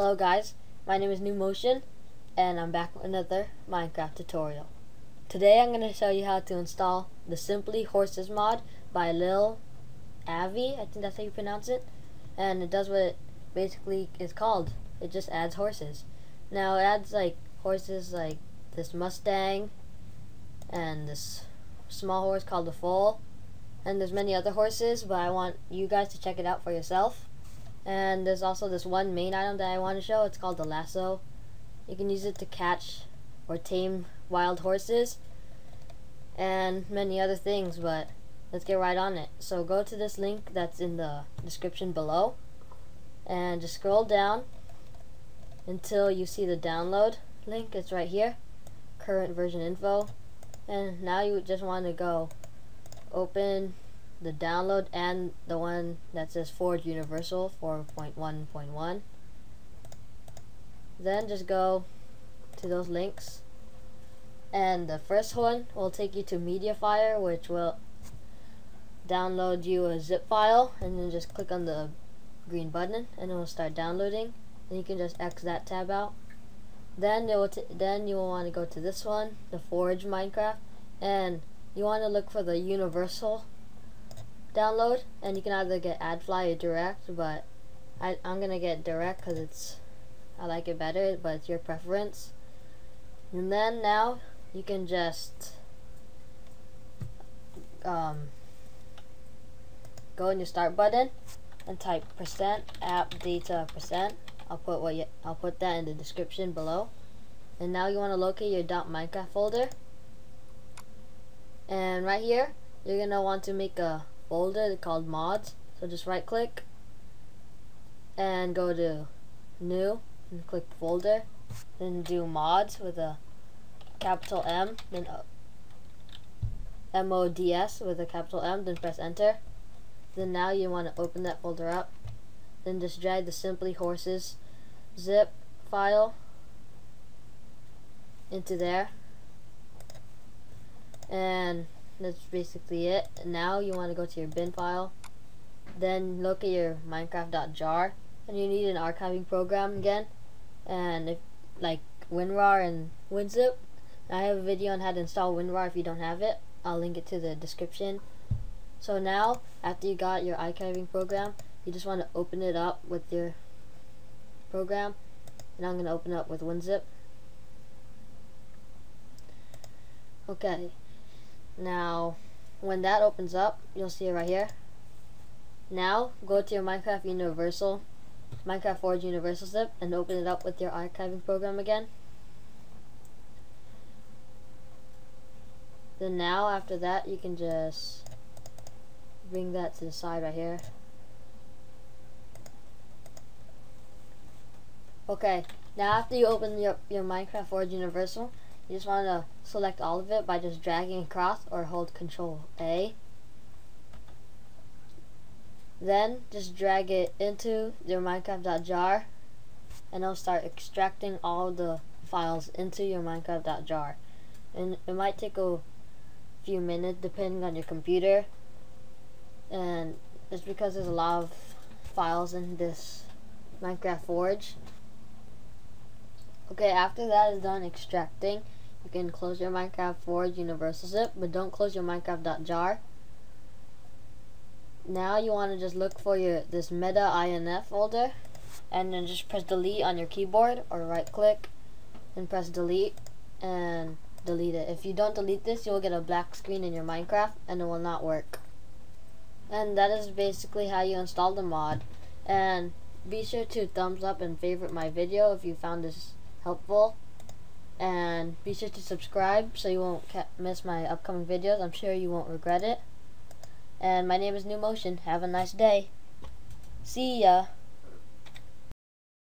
Hello guys, my name is New Motion and I'm back with another Minecraft tutorial. Today I'm going to show you how to install the Simply Horses mod by Lil Avi, I think that's how you pronounce it. And it does what it basically is called. It just adds horses. Now it adds like horses like this Mustang and this small horse called the Foal and there's many other horses but I want you guys to check it out for yourself. And there's also this one main item that I want to show. It's called the lasso. You can use it to catch or tame wild horses and many other things, but let's get right on it. So go to this link that's in the description below and just scroll down until you see the download link. It's right here, current version info. And now you just want to go open the download and the one that says Forge Universal 4.1.1 then just go to those links. And the first one will take you to Mediafire which will download you a zip file and then just click on the green button and it will start downloading. And you can just X that tab out. Then it will then you will want to go to this one the Forge Minecraft and you want to look for the universal download and you can either get AdFly or direct but I, I'm gonna get direct because it's I like it better but it's your preference. And then now you can just um, go in your start button and type percent app data percent. I'll put what you, I'll put that in the description below. And now you want to locate your dot .minecraft folder. And right here you're gonna want to make a folder called mods. So just right click and go to new and click folder. Then do mods with a capital M, then M-O-D-S with a capital M, then press enter. Then now you want to open that folder up. Then just drag the Simply Horses zip file into there. And that's basically it. Now you want to go to your bin file. Then look at your minecraft.jar. And you need an archiving program again. And if like WinRAR and WinZip. I have a video on how to install WinRAR if you don't have it. I'll link it to the description. So now, after you got your archiving program, you just want to open it up with your program. And I'm going to open it up with WinZip. Okay, now, when that opens up, you'll see it right here. Now, go to your Minecraft Universal, Minecraft Forge Universal zip, and open it up with your archiving program again. Then now, after that, you can just bring that to the side right here. Okay, now after you open your, your Minecraft Forge Universal, you just want to select all of it by just dragging across or hold Control A. Then just drag it into your Minecraft.jar and it'll start extracting all the files into your Minecraft.jar. And it might take a few minutes depending on your computer. And it's because there's a lot of files in this Minecraft Forge. Okay, after that is done extracting, you can close your Minecraft Forge Universal Zip, but don't close your Minecraft.jar. Now you want to just look for your this meta inf folder, and then just press delete on your keyboard, or right click, and press delete, and delete it. If you don't delete this, you will get a black screen in your Minecraft, and it will not work. And that is basically how you install the mod. And be sure to thumbs up and favorite my video if you found this helpful and be sure to subscribe so you won't miss my upcoming videos. I'm sure you won't regret it. And my name is New Motion. Have a nice day. See ya.